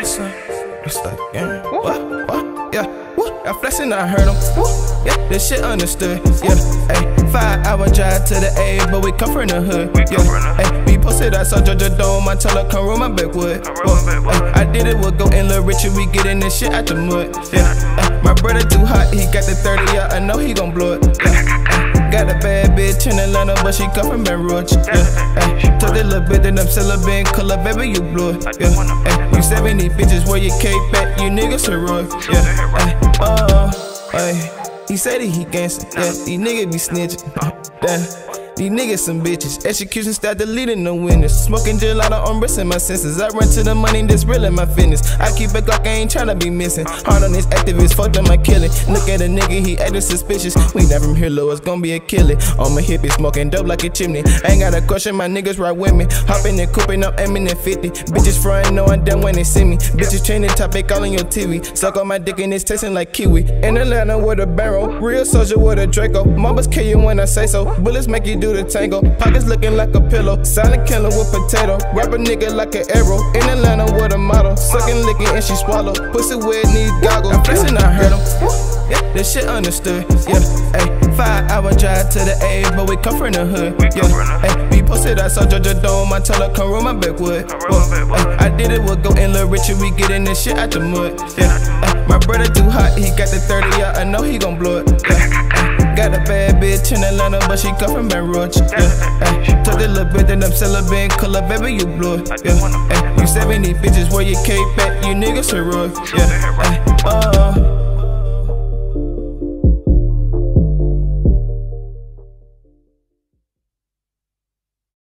What's up? What's up? Yeah. What? What? Yeah. Woo. I flexing, I heard him. Woo. Yeah, this shit understood. Yeah. Ay, five hour drive to the A, but we come from the hood. Yeah. Ay, we posted outside Georgia Dome. I tell her come roll my backwood. Ay, I did it with Go and Lil Richard. We getting this shit out the mud. Yeah. Ay, my brother too hot. He got the 30 Yeah, I know he gon' blow it. Yeah. Got a bad bitch in Atlanta, but she come from Baton Rouge. Yeah. Ay, took a little bit, then I'm been color, baby, you blew it. Yeah. Ay, you 70 bitches, where your cape at? You niggas heroic. Yeah. Ay, oh, uh, ay. He said that he gangsta, yeah. These niggas be snitching, damn. These niggas some bitches. Execution start deleting the witness. Smoking gelato, I'm risking my senses. I run to the money that's real in my fitness. I keep it Glock, I ain't tryna be missing. Hard on these activists, fuck them, I kill it. Look at a nigga, he acting suspicious. We never from here, low, it's gonna be a killer. On my hip, smoking dope like a chimney. Ain't got a question, my niggas right with me. Hopping and cooping up, aiming at 50. Bitches frying, know I'm done when they see me. Bitches training topic all on your TV. Suck on my dick and it's tasting like kiwi. In Atlanta with a barrel, real soldier with a Draco. Mamas kill you when I say so. Bullets make you do the tango. Pockets looking like a pillow. Silent killer with potato. Rap a nigga like an arrow. In Atlanta with a model. Sucking, licking, and she swallow. Pussy wet, need goggles. I'm flexing, I heard him. Yeah, this shit understood. Yeah, ayy. Five hour drive to the A, but we come from the hood. Yeah, ayy. We posted outside Georgia Dome. I tell her come roll my backwood. Ay, I did it with Go and Lil Richard. We getting this shit out the mud. Yeah, ay, my brother too hot. He got the 30 out. I know he gon' blow it. Yeah, ay, a bad bitch in Atlanta, but she come from Baton. Yeah, ay, took a little bit, then I'm been color, baby, you blew it. Yeah, ay, you 70 bitches, where your cape at? You niggas heroic. Yeah, ay, oh.